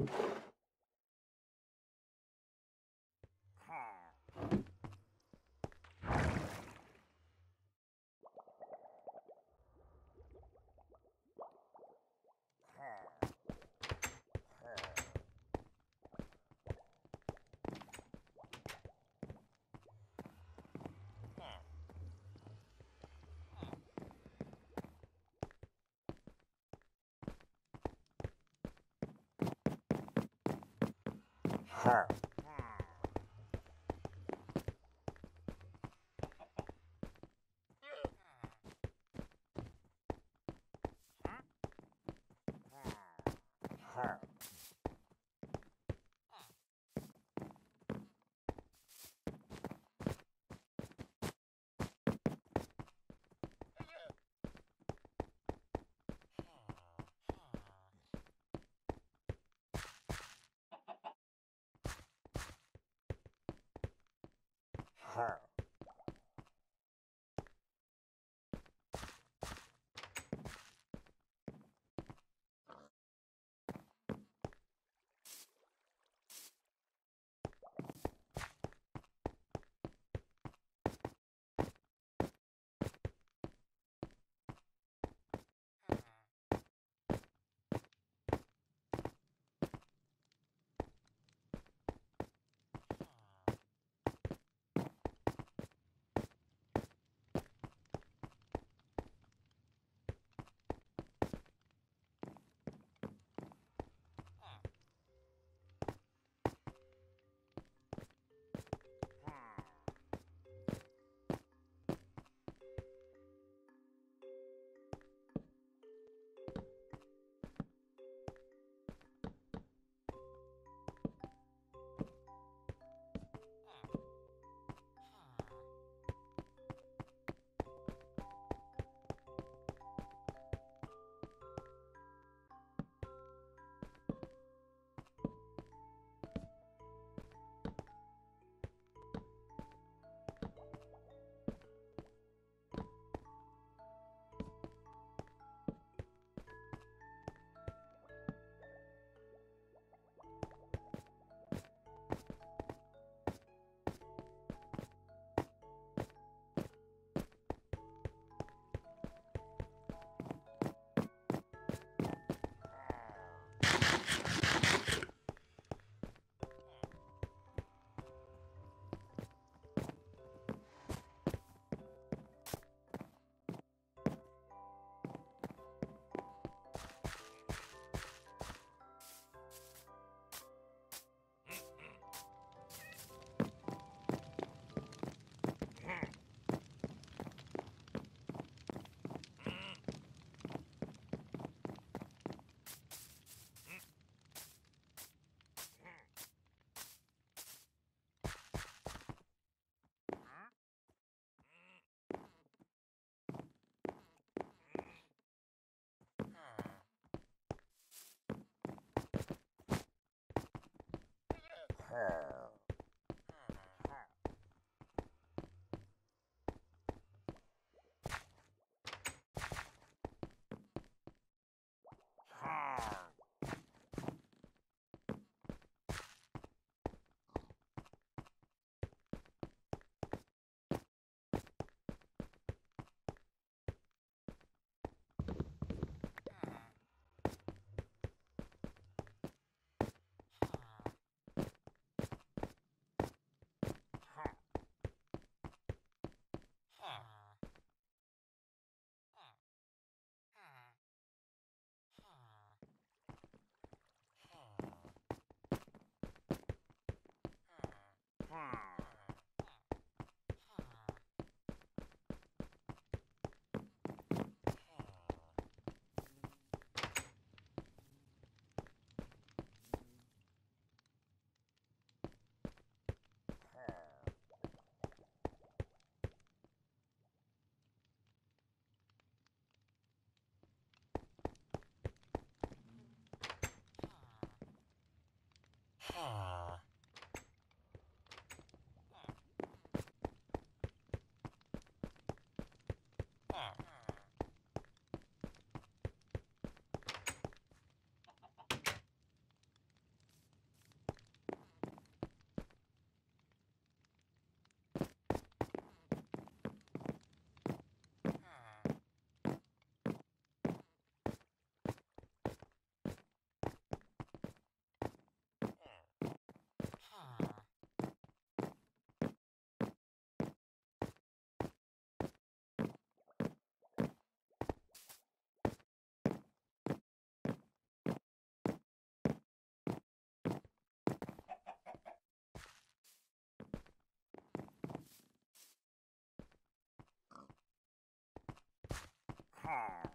you car. her. Ah. Arr.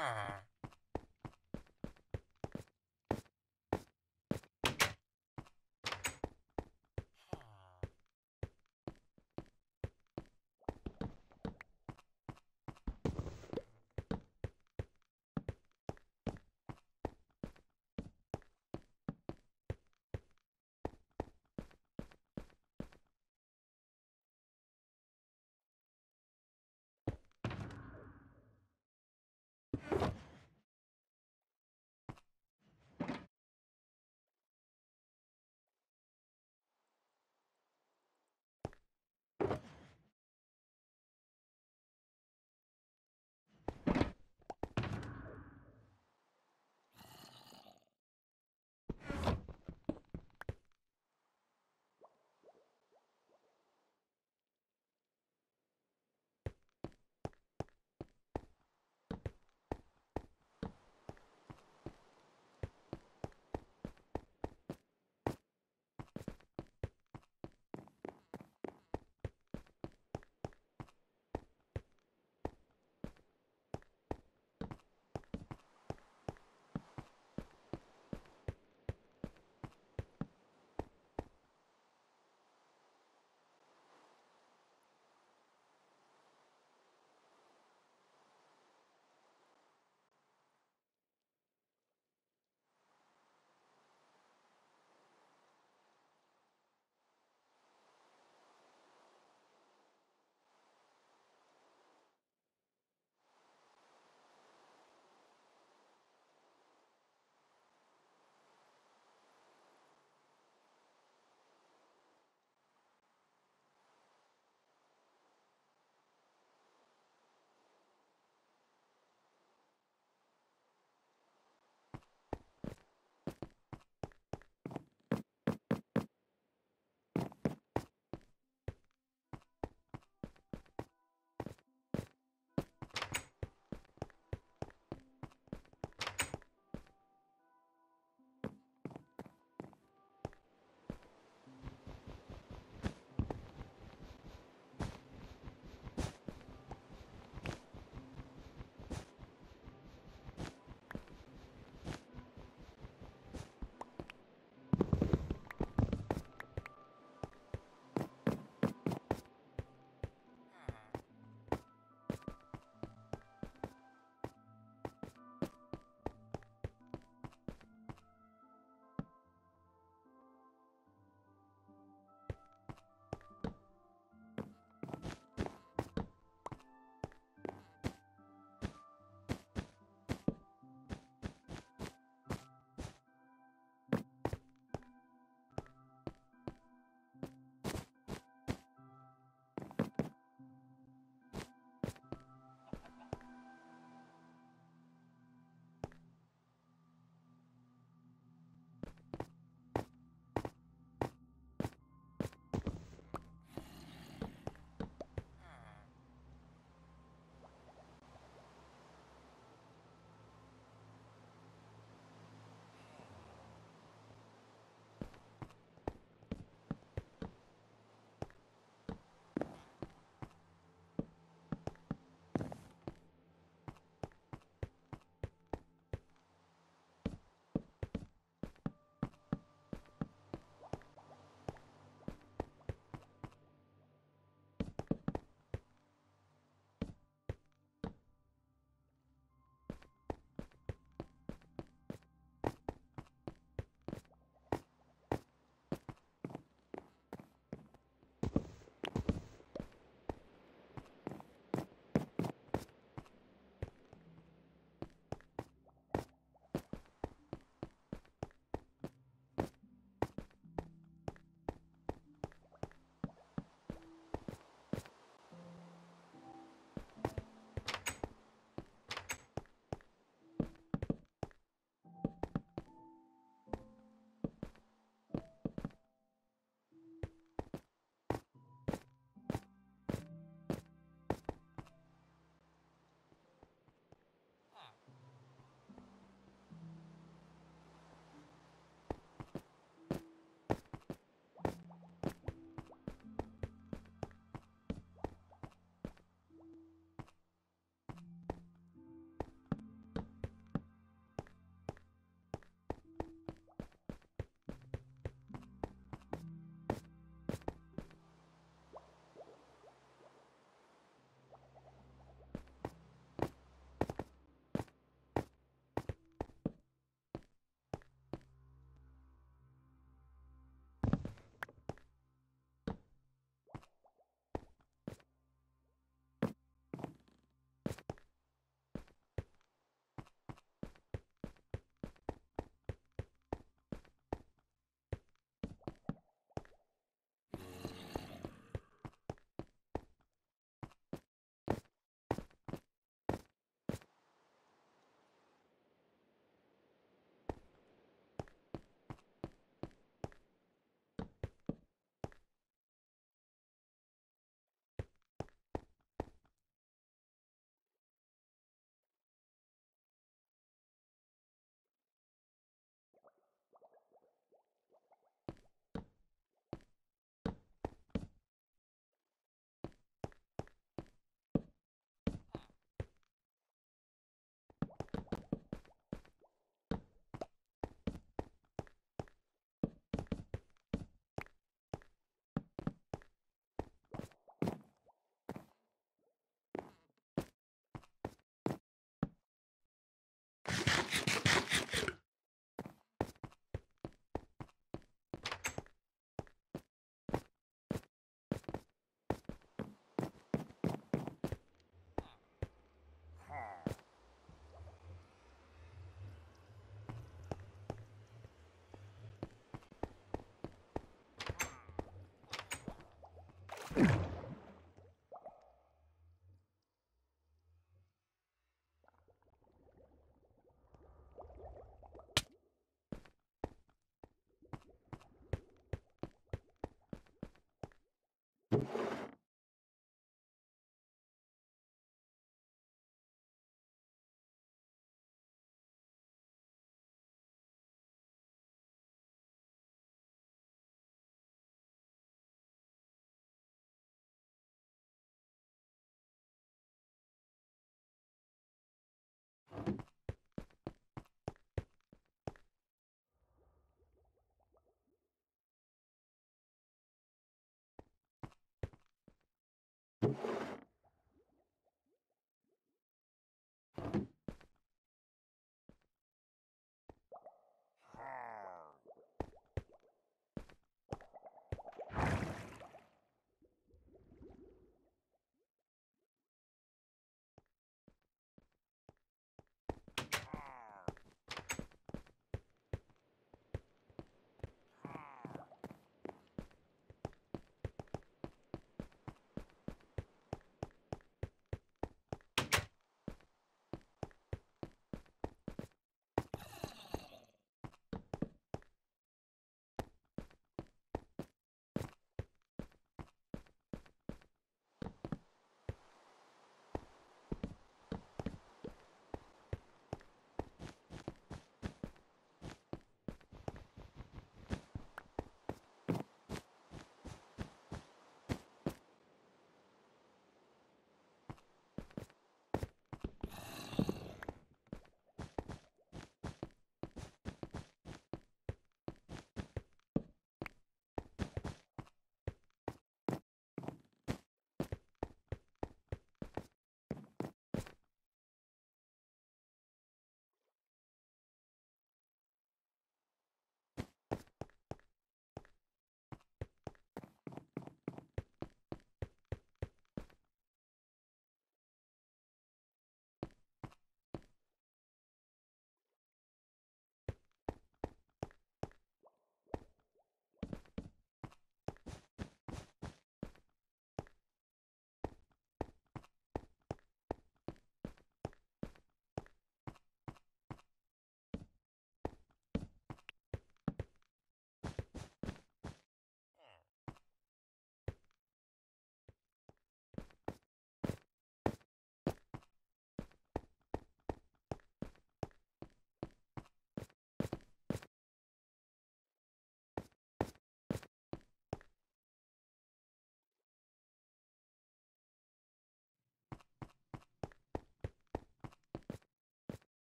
Huh. Hmm.